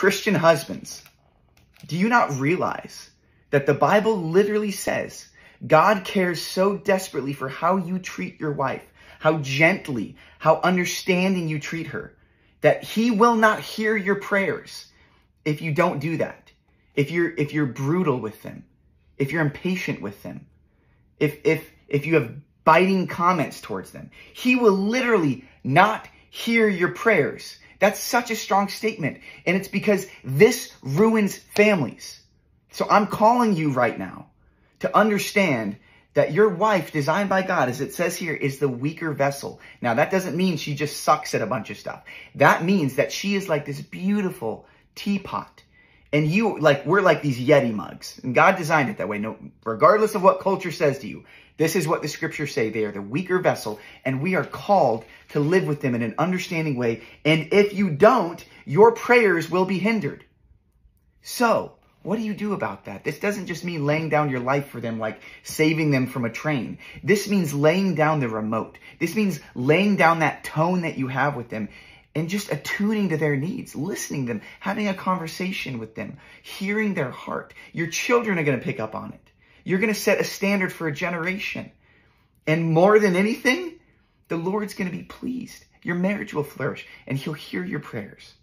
Christian husbands, do you not realize that the Bible literally says God cares so desperately for how you treat your wife, how gently, how understanding you treat her, that he will not hear your prayers if you don't do that. If you're if you're brutal with them, if you're impatient with them, if if if you have biting comments towards them, he will literally not hear your prayers. That's such a strong statement. And it's because this ruins families. So I'm calling you right now to understand that your wife, designed by God, as it says here, is the weaker vessel. Now, that doesn't mean she just sucks at a bunch of stuff. That means that she is like this beautiful teapot. And you, like, we're like these Yeti mugs. And God designed it that way. No, regardless of what culture says to you, this is what the scriptures say. They are the weaker vessel, and we are called to live with them in an understanding way. And if you don't, your prayers will be hindered. So, what do you do about that? This doesn't just mean laying down your life for them, like saving them from a train. This means laying down the remote. This means laying down that tone that you have with them and just attuning to their needs, listening to them, having a conversation with them, hearing their heart. Your children are going to pick up on it. You're going to set a standard for a generation. And more than anything, the Lord's going to be pleased. Your marriage will flourish and he'll hear your prayers.